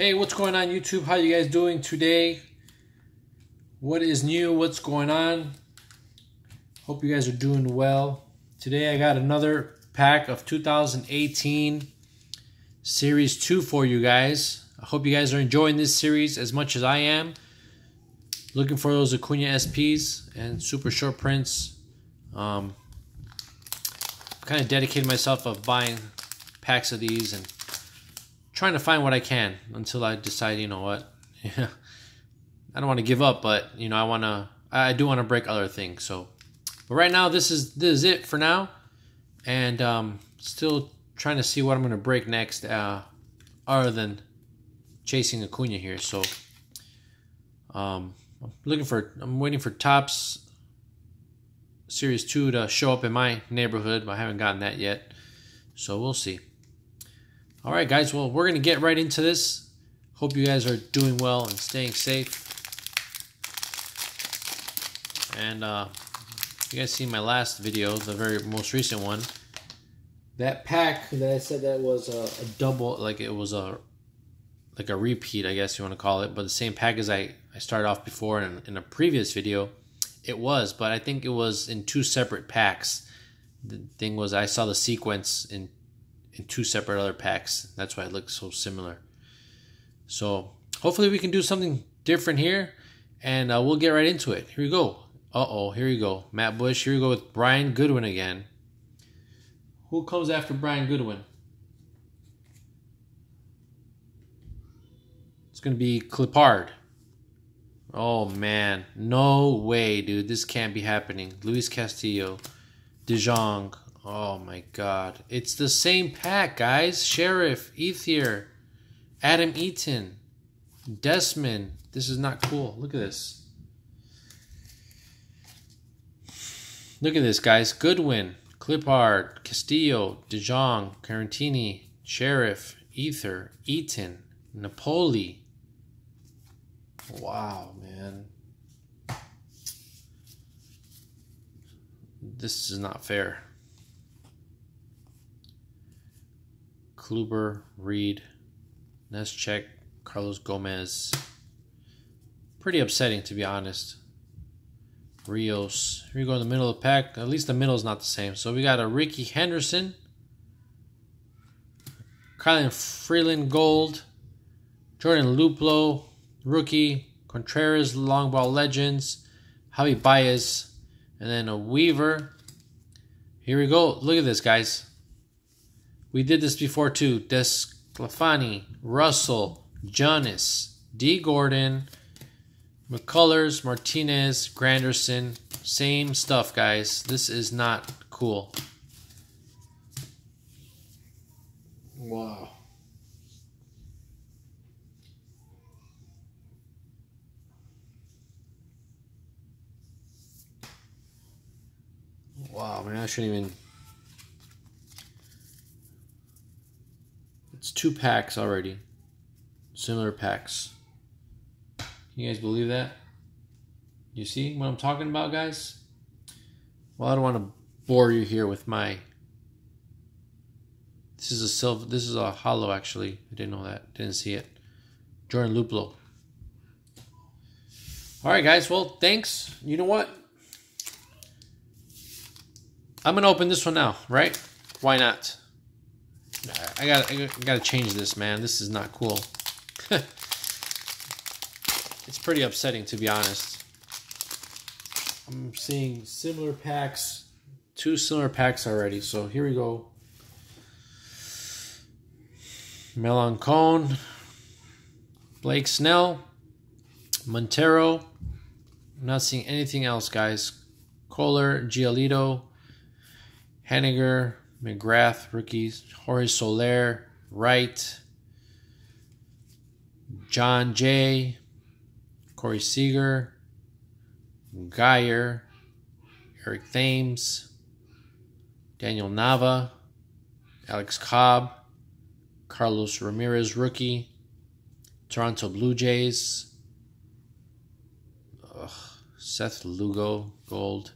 Hey, what's going on YouTube? How you guys doing today? What is new? What's going on? Hope you guys are doing well. Today I got another pack of 2018 Series 2 for you guys. I hope you guys are enjoying this series as much as I am. Looking for those Acuna SPs and super short prints. Um, kind of dedicated myself of buying packs of these and trying to find what I can until I decide, you know what, yeah, I don't want to give up, but you know, I want to, I do want to break other things. So, but right now, this is this is it for now, and um, still trying to see what I'm gonna break next, uh, other than chasing Acuna here. So, um, I'm looking for, I'm waiting for Topps Series 2 to show up in my neighborhood, but I haven't gotten that yet. So we'll see. All right, guys. Well, we're going to get right into this. Hope you guys are doing well and staying safe. And uh, you guys seen my last video, the very most recent one. That pack that I said that was a, a double, like it was a like a repeat, I guess you want to call it, but the same pack as I, I started off before in, in a previous video. It was, but I think it was in two separate packs. The thing was, I saw the sequence in in two separate other packs. That's why it looks so similar. So hopefully we can do something different here, and uh, we'll get right into it. Here we go. Uh oh, here we go. Matt Bush. Here we go with Brian Goodwin again. Who comes after Brian Goodwin? It's gonna be Clippard. Oh man, no way, dude. This can't be happening. Luis Castillo, De Jong. Oh my god. It's the same pack, guys. Sheriff, Ethier, Adam Eaton, Desmond. This is not cool. Look at this. Look at this, guys. Goodwin, Clippard, Castillo, De Jong, Caratini, Sheriff, Ethier, Eaton, Napoli. Wow, man. This is not fair. Kluber, Reed, Neshek, Carlos Gomez. Pretty upsetting, to be honest. Rios. Here we go in the middle of the pack. At least the middle is not the same. So we got a Rickey Henderson. Kylan Freeland Gold. Jordan Luplow. Rookie. Contreras Long Ball Legends. Javi Baez. And then a Weaver. Here we go. Look at this, guys. We did this before too. DeSclafani, Russell, Jonas, D. Gordon, McCullers, Martinez, Granderson. Same stuff, guys. This is not cool. Wow. Wow, man, I shouldn't even It's two packs already. Similar packs. Can you guys believe that? You see what I'm talking about, guys? Well, I don't want to bore you here with my. This is a silver. This is a hollow, actually. I didn't know that. Didn't see it. Jordan Luplow. All right, guys. Well, thanks. You know what? I'm gonna open this one now, right? Why not? I got I got to change this, man. This is not cool. it's pretty upsetting, to be honest. I'm seeing similar packs, two similar packs already. So here we go. Melancon, Blake Snell, Montero. I'm not seeing anything else, guys. Kohler, Giolito, Haniger, McGrath, rookies, Jorge Soler, Wright, Jon Jay, Corey Seager, Geyer, Eric Thames, Daniel Nava, Alex Cobb, Carlos Ramirez, rookie, Toronto Blue Jays, Ugh, Seth Lugo, gold,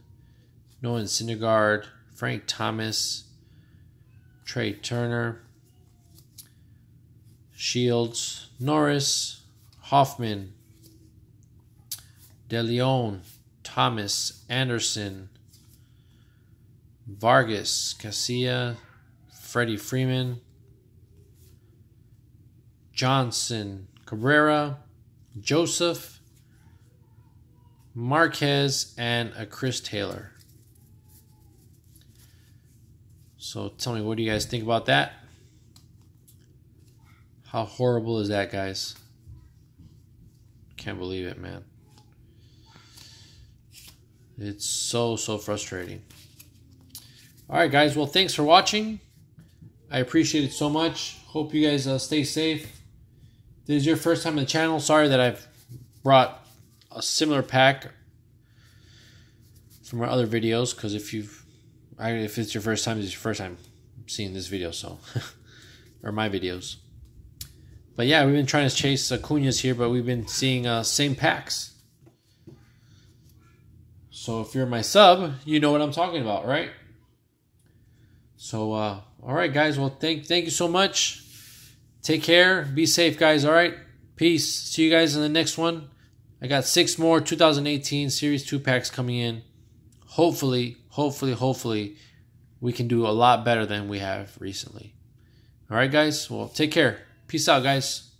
Noah Syndergaard, Frank Thomas, Trea Turner, Shields, Norris, Hoffman, De Leon, Thomas, Anderson, Vargas, Casilla, Freddie Freeman, Johnson, Cabrera, Joseph, Marquez, and a Chris Taylor. So tell me, what do you guys think about that? How horrible is that, guys? Can't believe it, man. It's so, so frustrating. All right, guys. Well, thanks for watching. I appreciate it so much. Hope you guys uh, stay safe. This is your first time on the channel. Sorry that I've brought a similar pack from our other videos. Because if you've, if it's your first time, it's your first time seeing this video. So, or my videos. But yeah, we've been trying to chase Acuna's here, but we've been seeing uh, same packs. So if you're my sub, you know what I'm talking about, right? So, uh, all right, guys. Well, thank thank you so much. Take care. Be safe, guys. All right. Peace. See you guys in the next one. I got six more 2018 Series 2 packs coming in. Hopefully, hopefully, hopefully, we can do a lot better than we have recently. All right, guys. Well, take care. Peace out, guys.